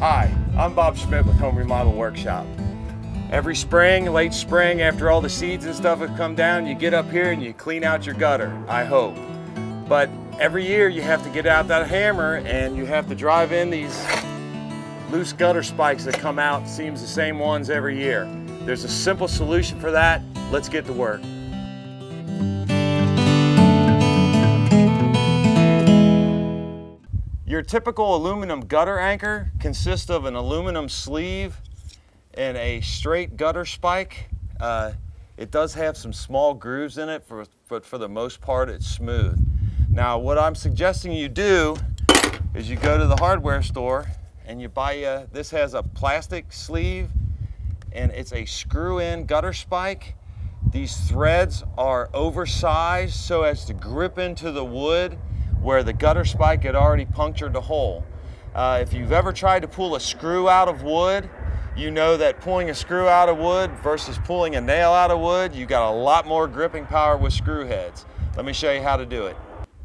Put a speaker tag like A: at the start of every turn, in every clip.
A: Hi, I'm Bob Schmidt with Home Remodel Workshop. Every spring, late spring, after all the seeds and stuff have come down, you get up here and you clean out your gutter, I hope. But every year you have to get out that hammer and you have to drive in these loose gutter spikes that come out, seems the same ones every year. There's a simple solution for that. Let's get to work. Your typical aluminum gutter anchor consists of an aluminum sleeve and a straight gutter spike. Uh, it does have some small grooves in it, for, but for the most part it's smooth. Now what I'm suggesting you do is you go to the hardware store and you buy, uh, this has a plastic sleeve and it's a screw-in gutter spike. These threads are oversized so as to grip into the wood where the gutter spike had already punctured the hole. Uh, if you've ever tried to pull a screw out of wood, you know that pulling a screw out of wood versus pulling a nail out of wood, you got a lot more gripping power with screw heads. Let me show you how to do it.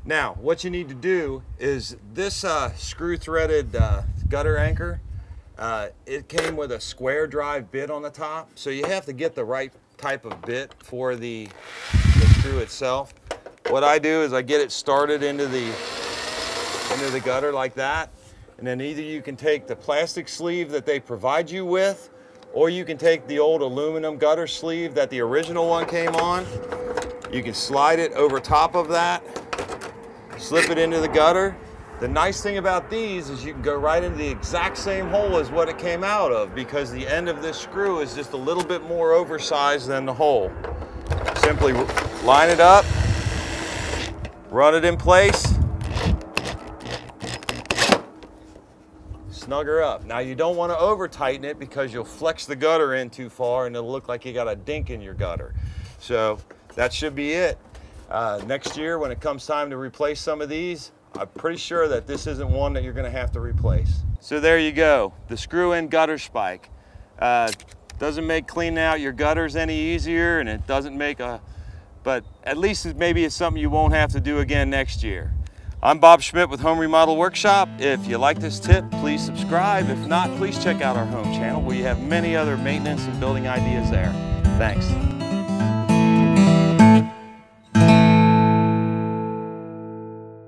A: Now, what you need to do is this uh, screw threaded uh, gutter anchor, uh, it came with a square drive bit on the top, so you have to get the right type of bit for the, the screw itself. What I do is I get it started into the, into the gutter like that. And then either you can take the plastic sleeve that they provide you with, or you can take the old aluminum gutter sleeve that the original one came on. You can slide it over top of that, slip it into the gutter. The nice thing about these is you can go right into the exact same hole as what it came out of because the end of this screw is just a little bit more oversized than the hole. Simply line it up, Run it in place. Snug her up. Now you don't want to over tighten it because you'll flex the gutter in too far and it'll look like you got a dink in your gutter. So that should be it. Uh, next year when it comes time to replace some of these, I'm pretty sure that this isn't one that you're going to have to replace. So there you go, the screw-in gutter spike. Uh, doesn't make cleaning out your gutters any easier and it doesn't make a but at least maybe it's something you won't have to do again next year. I'm Bob Schmidt with Home Remodel Workshop. If you like this tip, please subscribe. If not, please check out our home channel We have many other maintenance and building ideas there. Thanks.